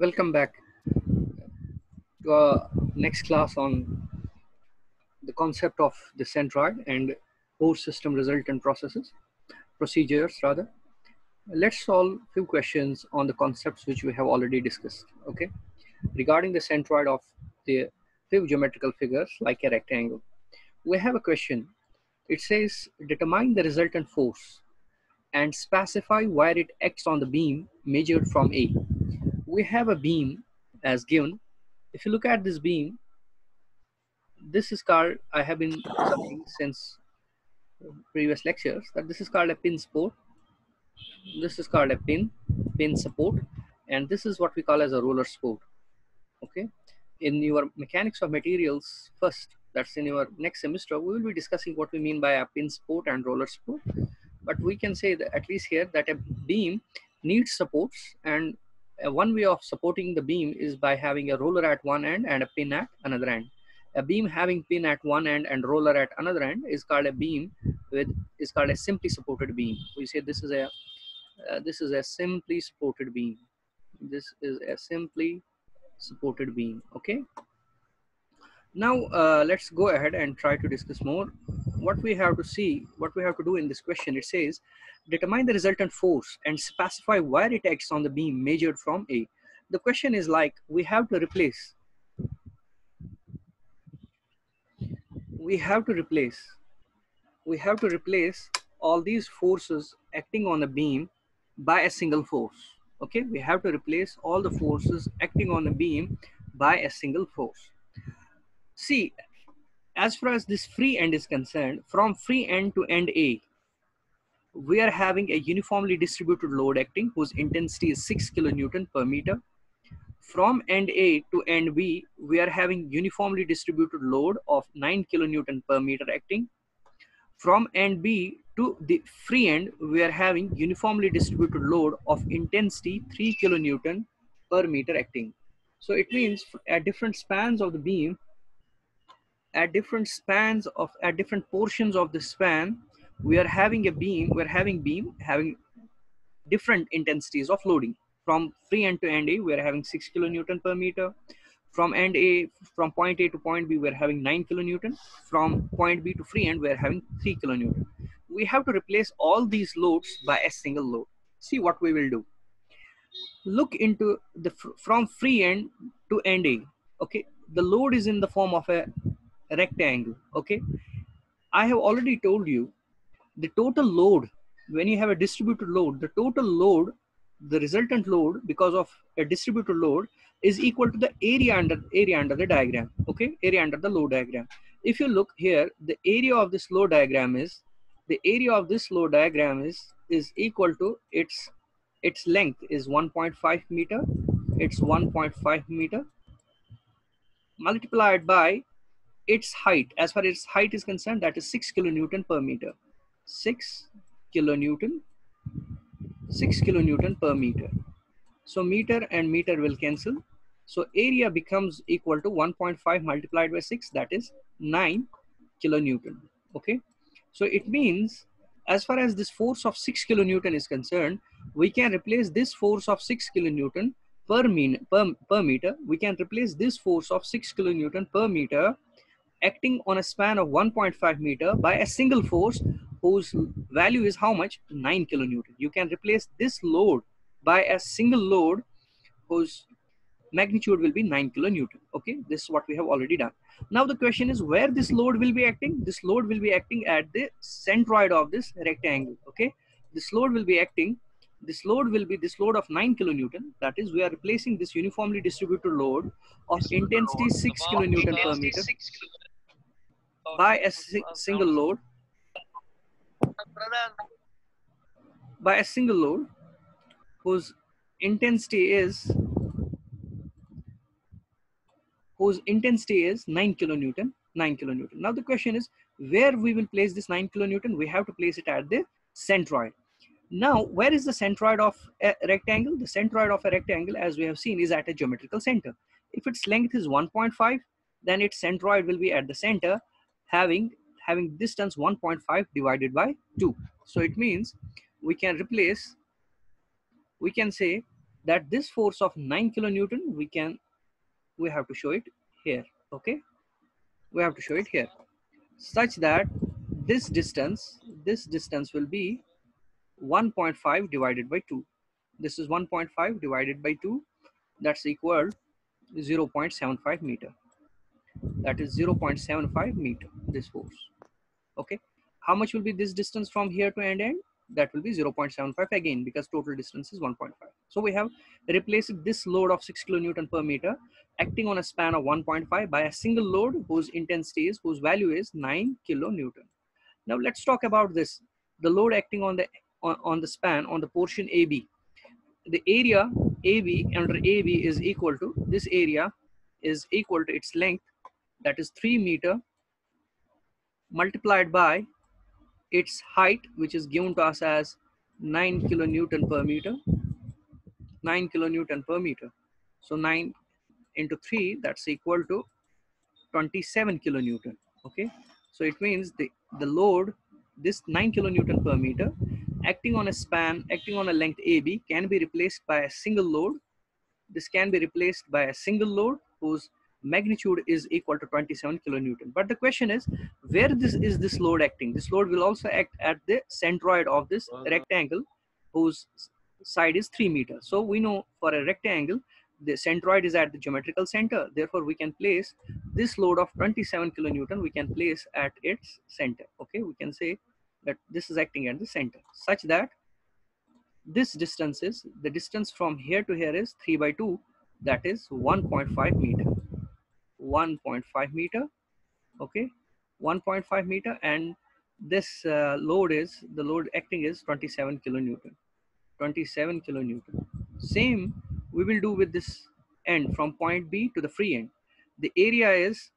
Welcome back to our next class on the concept of the centroid and force system resultant processes, procedures rather. Let's solve a few questions on the concepts which we have already discussed, okay? Regarding the centroid of the few geometrical figures like a rectangle. We have a question. It says, determine the resultant force and specify where it acts on the beam measured from A we have a beam as given. If you look at this beam, this is called, I have been since previous lectures, that this is called a pin support. This is called a pin, pin support. And this is what we call as a roller support. Okay. In your mechanics of materials first, that's in your next semester, we will be discussing what we mean by a pin support and roller support. But we can say that at least here that a beam needs supports and one way of supporting the beam is by having a roller at one end and a pin at another end. A beam having pin at one end and roller at another end is called a beam with is called a simply supported beam. We say this is a uh, this is a simply supported beam. This is a simply supported beam. Okay. Now uh, let's go ahead and try to discuss more. What we have to see, what we have to do in this question, it says determine the resultant force and specify where it acts on the beam measured from A. The question is like, we have to replace, we have to replace, we have to replace all these forces acting on the beam by a single force. Okay, we have to replace all the forces acting on the beam by a single force. See, as far as this free end is concerned, from free end to end A, we are having a uniformly distributed load acting whose intensity is 6 kilonewton per meter. From end A to end B, we are having uniformly distributed load of 9 kilonewton per meter acting. From end B to the free end, we are having uniformly distributed load of intensity 3 kilonewton per meter acting. So it means at different spans of the beam, at different spans of, at different portions of the span, we are having a beam, we're having beam having different intensities of loading. From free end to end A, we're having 6 kilonewton per meter. From end A, from point A to point B, we're having 9 kilonewton. From point B to free end, we're having 3 kilonewton. We have to replace all these loads by a single load. See what we will do. Look into the from free end to end A. Okay, the load is in the form of a rectangle. Okay, I have already told you the total load when you have a distributed load the total load the resultant load because of a distributed load is equal to the area under area under the diagram okay area under the load diagram if you look here the area of this load diagram is the area of this load diagram is is equal to its its length is 1.5 meter it's 1.5 meter multiplied by its height as far as its height is concerned that is 6 kilonewton per meter. 6 kilonewton 6 kilonewton per meter. So meter and meter will cancel. So area becomes equal to 1.5 multiplied by 6 that is 9 kilonewton. Okay? So it means as far as this force of 6 kilonewton is concerned we can replace this force of 6 kilonewton per, mean, per, per meter. We can replace this force of 6 kilonewton per meter acting on a span of 1.5 meter by a single force whose value is how much? 9 kilonewton. You can replace this load by a single load whose magnitude will be 9 kilonewton. Okay, this is what we have already done. Now the question is where this load will be acting? This load will be acting at the centroid of this rectangle. Okay, this load will be acting. This load will be this load of 9 kilonewton. That is, we are replacing this uniformly distributed load of intensity 6 kilonewton per meter by a si single load. By a single load whose intensity is whose intensity is 9 kilonewton 9 kilonewton. Now the question is where we will place this 9 kilonewton? We have to place it at the centroid. Now where is the centroid of a rectangle? The centroid of a rectangle as we have seen is at a geometrical center. If its length is 1.5 then its centroid will be at the center having having distance 1.5 divided by 2. So it means we can replace, we can say that this force of 9 kilonewton we can we have to show it here okay? We have to show it here such that this distance this distance will be 1.5 divided by 2 this is 1.5 divided by 2 that's equal 0.75 meter that is 0.75 meter this force. Okay? How much will be this distance from here to end end? That will be 0.75 again because total distance is 1.5 so we have replaced this load of 6 kilonewton per meter acting on a span of 1.5 by a single load whose intensity is whose value is 9 kilonewton. Now let's talk about this. The load acting on the on, on the span on the portion ab the area ab under ab is equal to this area is equal to its length that is 3 meter multiplied by its height which is given to us as 9 kilonewton per meter 9 kilonewton per meter. So 9 into 3 that's equal to 27 kilonewton okay? So it means the the load this 9 kilonewton per meter acting on a span acting on a length ab can be replaced by a single load. This can be replaced by a single load whose magnitude is equal to 27 kilonewton. But the question is, where this is this load acting? This load will also act at the centroid of this rectangle whose side is 3 meters. So we know for a rectangle, the centroid is at the geometrical center. Therefore, we can place this load of 27 kilonewton, we can place at its center. Okay, we can say that this is acting at the center such that this distance is, the distance from here to here is 3 by 2, that is 1.5 meter. 1.5 meter okay? 1.5 meter and this uh, load is the load acting is 27 kilonewton 27 kilonewton. Same we will do with this end from point b to the free end. The area is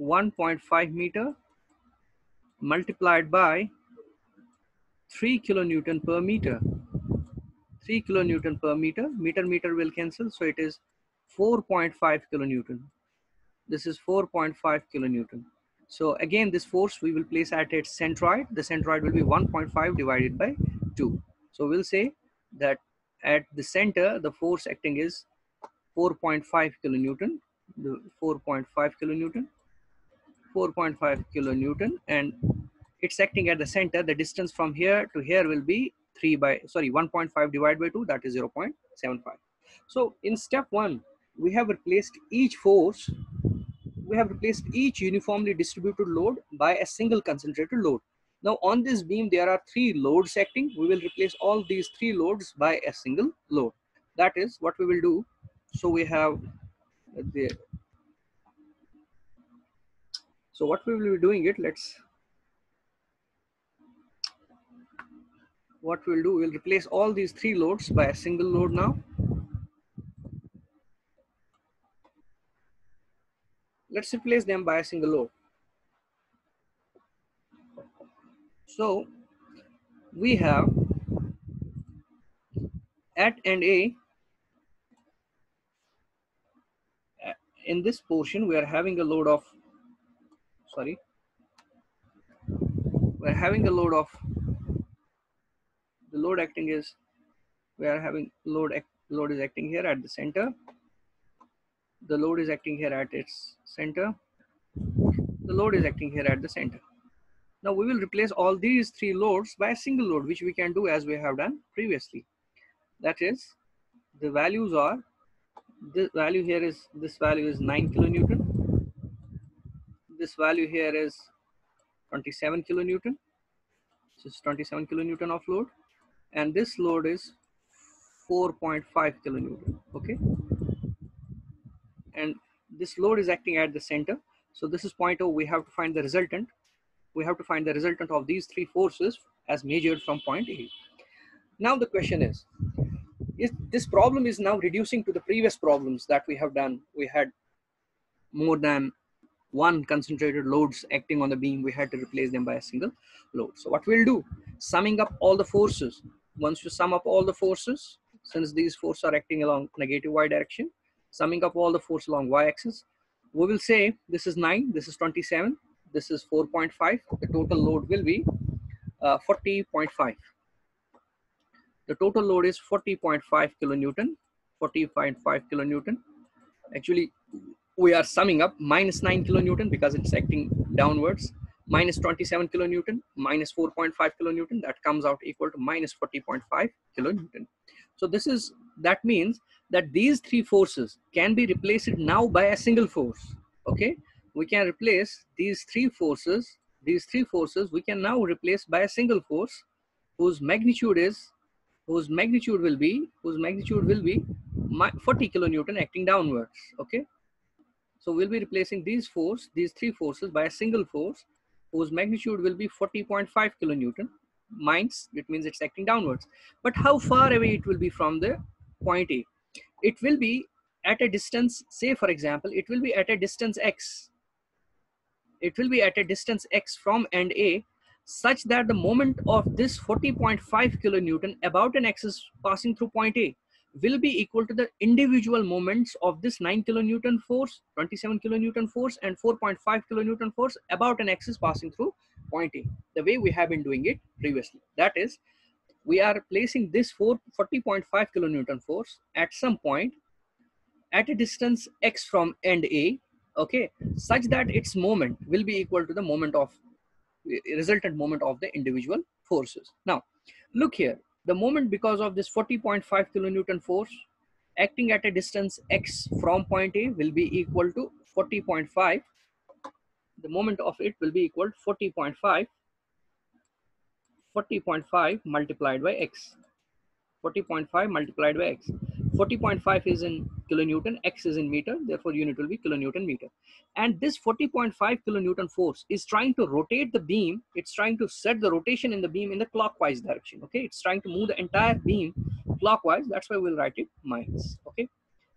1.5 meter multiplied by 3 kilonewton per meter. 3 kilonewton per meter meter meter will cancel so it is 4.5 kilonewton this is 4.5 kilonewton. So again, this force we will place at its centroid. The centroid will be 1.5 divided by 2. So we'll say that at the center, the force acting is 4.5 kilonewton, the 4.5 kilonewton, 4.5 kilonewton, and it's acting at the center. The distance from here to here will be 3 by, sorry, 1.5 divided by 2, that is 0.75. So in step one, we have replaced each force we have replaced each uniformly distributed load by a single concentrated load. Now on this beam, there are three loads acting. We will replace all these three loads by a single load. That is what we will do. So we have the, so what we will be doing it, let's, what we'll do, we'll replace all these three loads by a single load now. Let's replace them by a single load. So we have at end A, uh, in this portion, we are having a load of, sorry, we're having a load of, the load acting is, we are having load, load is acting here at the center the load is acting here at its center. The load is acting here at the center. Now we will replace all these three loads by a single load, which we can do as we have done previously. That is, the values are, this value here is, this value is 9 kilonewton. This value here is 27 kilonewton. This is 27 kilonewton of load. And this load is 4.5 kilonewton, okay? And this load is acting at the center. So this is point O, we have to find the resultant. We have to find the resultant of these three forces as measured from point A. Now the question is, is this problem is now reducing to the previous problems that we have done. We had more than one concentrated loads acting on the beam, we had to replace them by a single load. So what we'll do, summing up all the forces, once you sum up all the forces, since these forces are acting along negative y direction, summing up all the force along y-axis. We will say this is 9, this is 27, this is 4.5. The total load will be uh, 40.5. The total load is 40.5 kilonewton 40.5 kilonewton. Actually, we are summing up minus 9 kilonewton because it's acting downwards, minus 27 kilonewton, minus 4.5 kilonewton. That comes out equal to minus 40.5 kilonewton. So this is, that means that these three forces can be replaced now by a single force. Okay, we can replace these three forces, these three forces we can now replace by a single force whose magnitude is, whose magnitude will be, whose magnitude will be 40 kilonewton acting downwards. Okay, so we'll be replacing these force, these three forces by a single force whose magnitude will be 40.5 kilonewton minus, it means it's acting downwards. But how far away it will be from the point A? It will be at a distance, say for example, it will be at a distance x. It will be at a distance x from end A such that the moment of this 40.5 kilonewton about an axis passing through point A will be equal to the individual moments of this 9 kilonewton force, 27 kilonewton force and 4.5 kilonewton force about an axis passing through point A, the way we have been doing it previously. That is, we are placing this 40.5 kilonewton force at some point at a distance x from end A, okay, such that its moment will be equal to the moment of eh, resultant moment of the individual forces. Now, look here, the moment because of this 40.5 kilonewton force acting at a distance x from point A will be equal to 40.5. The moment of it will be equal to 40.5 40.5 multiplied by x 40.5 multiplied by x 40.5 is in kilonewton, x is in meter, therefore unit will be kilonewton meter. And this 40.5 kilonewton force is trying to rotate the beam, it's trying to set the rotation in the beam in the clockwise direction, okay? It's trying to move the entire beam clockwise, that's why we'll write it minus, okay?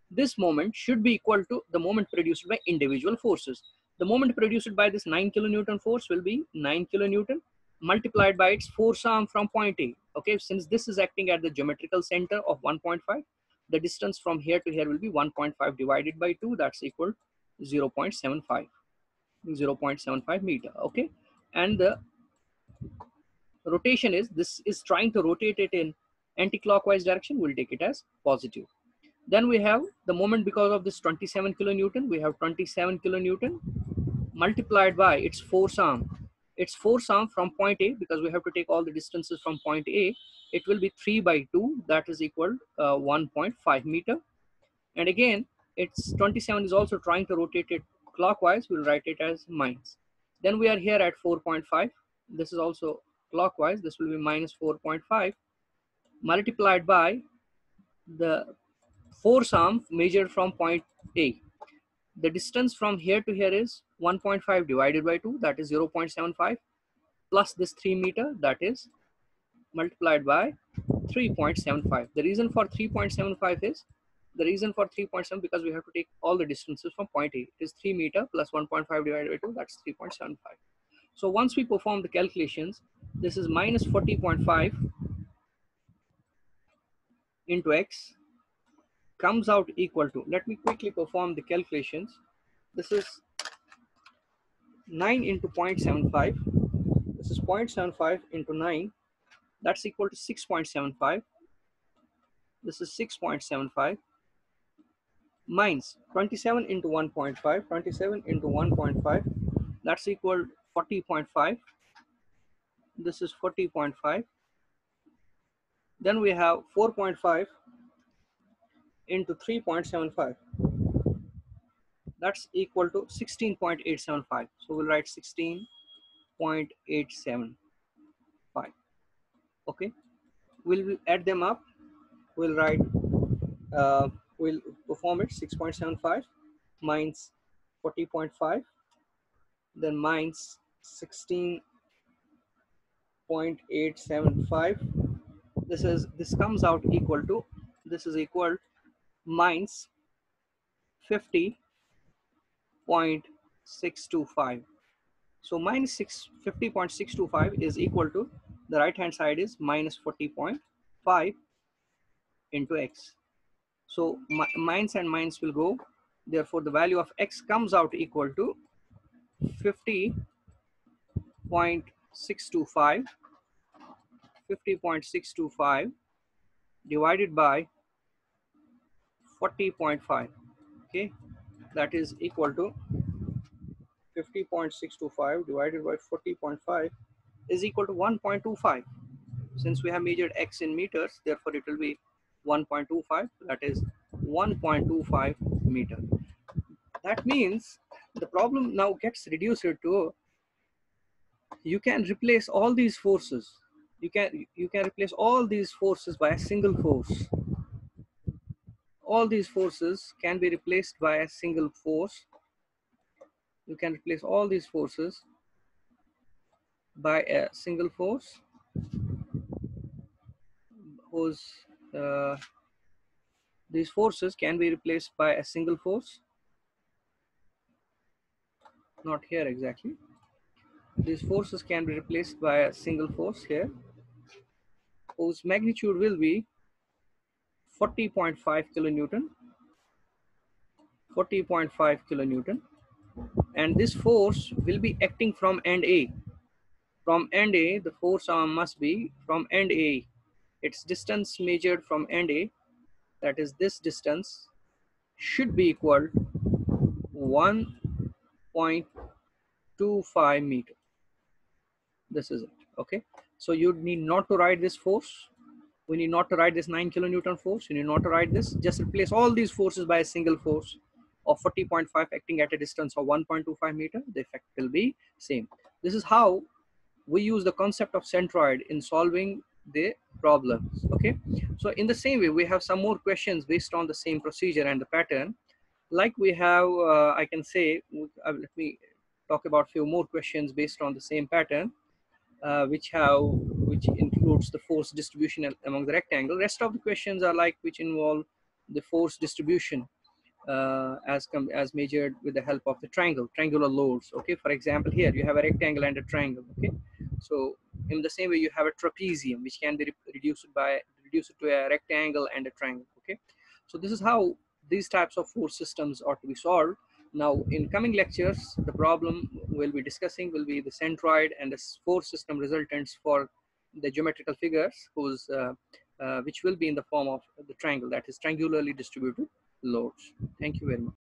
This moment should be equal to the moment produced by individual forces. The moment produced by this 9 kilonewton force will be 9 kilonewton multiplied by its force arm from point A. Okay, since this is acting at the geometrical center of 1.5, the distance from here to here will be 1.5 divided by 2 that's equal 0 0.75 0 0.75 meter okay? And the rotation is this is trying to rotate it in anti-clockwise direction we'll take it as positive. Then we have the moment because of this 27 kilonewton we have 27 kilonewton multiplied by its force arm its force arm from point a because we have to take all the distances from point a it will be 3 by 2 that is equal uh, 1.5 meter and again it's 27 is also trying to rotate it clockwise we'll write it as minus then we are here at 4.5 this is also clockwise this will be minus 4.5 multiplied by the force arm measured from point A. The distance from here to here is 1.5 divided by 2 that is 0.75 plus this 3 meter that is multiplied by 3.75. The reason for 3.75 is the reason for 3.7 because we have to take all the distances from point A. It is 3 meter plus 1.5 divided by 2, that's 3.75. So once we perform the calculations, this is minus 40.5 into x comes out equal to, let me quickly perform the calculations. This is 9 into 0.75. This is 0.75 into 9 that's equal to 6.75. This is 6.75 minus 27 into 1.5, 27 into 1.5, that's equal 40.5. This is 40.5. Then we have 4.5 into 3.75. That's equal to 16.875. So we'll write 16.875 okay we'll add them up we'll write uh, we'll perform it 6.75 minus 40.5 then minus 16.875 this is this comes out equal to this is equal minus 50.625 so minus 6 50.625 is equal to the right hand side is minus 40.5 into x. So minus and minus will go. Therefore, the value of x comes out equal to 50.625 50.625 divided by 40.5 okay? That is equal to 50.625 divided by 40.5 is equal to 1.25 since we have measured x in meters therefore it will be 1.25 that is 1.25 meter. That means the problem now gets reduced to you can replace all these forces. You can you can replace all these forces by a single force all these forces can be replaced by a single force. You can replace all these forces by a single force whose uh, these forces can be replaced by a single force. Not here exactly. These forces can be replaced by a single force here whose magnitude will be 40.5 kilonewton. 40.5 kilonewton. And this force will be acting from end A. From end A the force arm must be from end A. Its distance measured from end A that is this distance should be equal 1.25 meter. This is it okay? So you need not to write this force we need not to write this 9 kilonewton force. You need not to write this. Just replace all these forces by a single force of 40.5 acting at a distance of 1.25 meter. The effect will be same. This is how we use the concept of centroid in solving the problems. Okay? So in the same way we have some more questions based on the same procedure and the pattern. Like we have uh, i can say uh, let me talk about few more questions based on the same pattern uh, which have includes the force distribution among the rectangle. Rest of the questions are like which involve the force distribution uh, as as measured with the help of the triangle, triangular loads. Okay, for example, here you have a rectangle and a triangle. Okay, so in the same way you have a trapezium which can be re reduced by reduced to a rectangle and a triangle. Okay, so this is how these types of force systems are to be solved. Now, in coming lectures, the problem we'll be discussing will be the centroid and the force system resultants for the geometrical figures whose uh, uh, which will be in the form of the triangle that is triangularly distributed loads. Thank you very much.